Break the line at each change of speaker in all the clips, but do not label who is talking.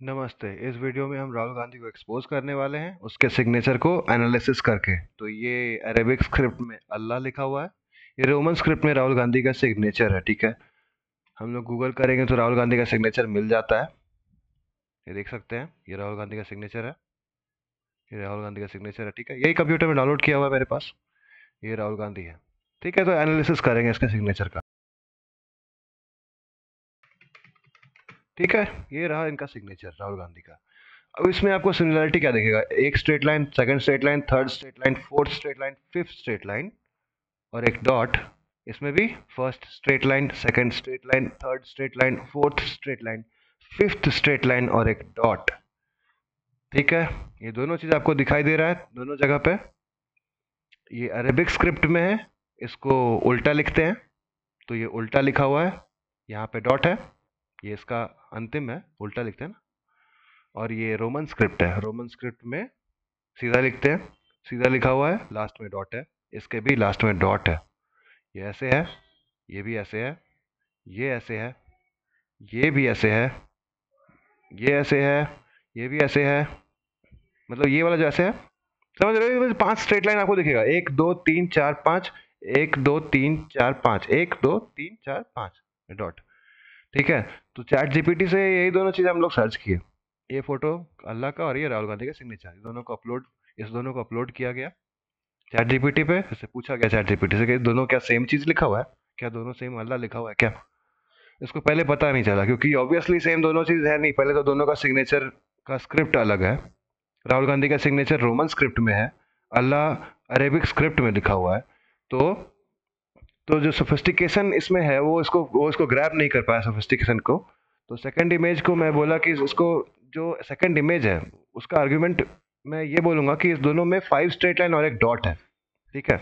नमस्ते। इस वीडियो में हम राहुल गांधी को एक्सपोज करने वाले हैं, उसके सिग्नेचर को एनालिसिस करके। तो ये अरेबिक स्क्रिप्ट में अल्लाह लिखा हुआ है। ये रोमन स्क्रिप्ट में राहुल गांधी का सिग्नेचर है, ठीक है? हम लोग गूगल करेंगे तो राहुल गांधी का सिग्नेचर मिल जाता है। ये देख सकते हैं, ये राहुल गांधी का सिग्नेचर है। ये राहुल गांधी का सिग्नेचर है, ठीक है? यही कंप्यूटर में डाउनलोड किया हुआ है मेरे पास। ये राहुल गांधी है। ठीक है तो एनालिसिस करेंगे इसके सिग्नेचर का। ठीक है ये रहा इनका सिग्नेचर राहुल गांधी का अब इसमें आपको सिमिलरिटी क्या देखेगा एक straight line second straight line third straight line fourth straight line fifth straight line और एक डॉट इसमें भी first straight line second straight line third straight line fourth straight line fifth straight line और एक dot ठीक है ये दोनों चीज़ आपको दिखाई दे रहा है दोनों जगह पे ये अरेबिक स्क्रिप्ट में है इसको उल्टा लिखते हैं तो ये उल्टा लिखा हुआ है यहाँ पे डॉट है ये इसका अंतिम है, उल्टा लिखते हैं ना। और ये रोमन स्क्रिप्ट है रोमन स्क्रिप्ट में सीधा लिखते हैं, सीधा लिखा हुआ है लास्ट में डॉट है, इसके भी लास्ट में डॉट है। ये ऐसे है, ये भी ऐसे है, ये ऐसे है, ये भी ऐसे है, ये ऐसे है, ये भी ऐसे है। मतलब ये वाला जो ऐसे है, समझ रहे हो? पाँच स्ट्रेट लाइन आपको दिखेगा। एक, दो, तीन, चार, पाँच, एक, दो, तीन, चार, पाँच, एक, दो, तीन, चार, पाँच डॉट ठीक है? तो चैट जीपीटी से यही दोनों चीज़ हम लोग सर्च किए। ये फ़ोटो अल्लाह का और ये राहुल गांधी का सिग्नेचर इस दोनों को अपलोड इस दोनों को अपलोड किया गया। चैट जीपीटी पे इससे पूछा गया चैट जीपीटी से कि दोनों क्या सेम चीज़ लिखा हुआ है? क्या दोनों सेम अल्लाह लिखा हुआ है क्या? इसको पहले पता नहीं चला क्योंकि ऑब्वियसली सेम दोनों चीज़ है नहीं। पहले तो दोनों का सिग्नेचर का स्क्रिप्ट अलग है। राहुल गांधी का सिग्नेचर रोमन स्क्रिप्ट में है। अल्लाह अरेबिक स्क्रिप्ट में लिखा हुआ है। तो तो जो सोफिस्टिकेशन इसमें है, वो इसको वो इसको ग्रैप नहीं कर पाया सोफिस्टिकेशन को। तो सेकंड इमेज को मैं बोला कि इसको, जो सेकंड इमेज है, उसका आर्ग्यूमेंट मैं ये बोलूँगा कि इस दोनों में फाइव स्ट्रेट लाइन और एक डॉट है। ठीक है?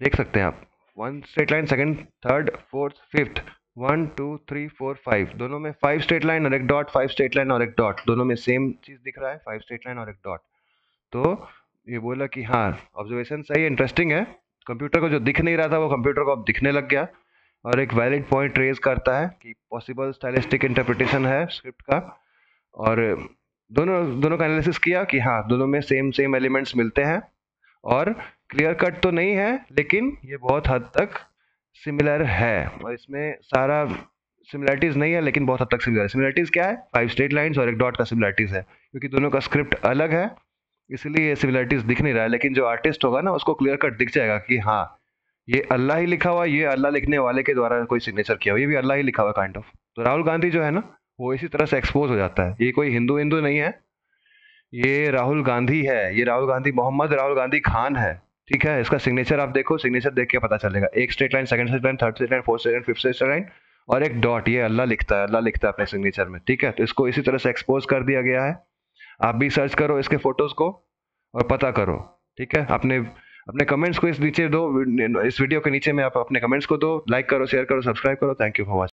देख सकते हैं आप। One straight line second third fourth fifth one two three four five दोनों में फाइव स्ट्रेट लाइन और एक डॉट फाइव स्ट्रेट लाइन और एक डॉट दोनों में सेम चीज़ दिख रहा है फाइव स्ट्रेट लाइन और एक डॉट तो ये बोला कि हाँ ऑब्जर्वेशन सही इंटरेस्टिंग है। कंप्यूटर को जो दिख नहीं रहा था, वो कंप्यूटर को अब दिखने लग गया। और एक वैलिड पॉइंट रेज करता है कि पॉसिबल स्टाइलिस्टिक इंटरप्रिटेशन है स्क्रिप्ट का। और दोनों दोनों का एनालिसिस किया कि हाँ दोनों में सेम सेम एलिमेंट्स मिलते हैं। और क्लियर कट तो नहीं है, लेकिन ये बहुत हद तक सिमिलर है। और इसमें सारा सिमिलरिटीज़ नहीं है, लेकिन बहुत हद तक सिमिलर है। सिमिलरिटीज़ क्या है? फाइव स्टेट लाइंस और एक डॉट का सिमिलरिटीज़ है। क्योंकि दोनों का स्क्रिप्ट अलग है। इसलिए ये सिमिलरिटीज दिख नहीं रहा है, लेकिन जो आर्टिस्ट होगा ना, उसको क्लियर कट दिख जाएगा कि हाँ ये अल्लाह ही लिखा हुआ, ये अल्लाह लिखने वाले के द्वारा कोई सिग्नेचर किया हुआ, ये भी अल्लाह ही लिखा हुआ काइंड ऑफ़ तो राहुल गांधी जो है ना, वो इसी तरह से एक्सपोज हो जाता है। ये कोई हिंदू हिंदू नहीं है, ये राहुल गांधी है, ये राहुल गांधी, मोहम्मद राहुल गांधी खान है, ठीक है? इसका सिग्नेचर आप देखो सिग्नेचर देख के पता चलेगा। एक straight line second straight line third straight line fourth straight line fifth straight line और एक डॉट ये अल्लाह लिखता है, अल्लाह लिखता है अपने सिग्नेचर में, ठीक है? तो इसको इसी तरह से एक्सपोज कर दिया गया है। आप भी सर्च करो इसके फ़ोटोज़ को और पता करो, ठीक है? अपने अपने कमेंट्स को इस नीचे दो, इस वीडियो के नीचे में आप अपने कमेंट्स को दो लाइक करो शेयर करो सब्सक्राइब करो थैंक यू फॉर वॉचिंग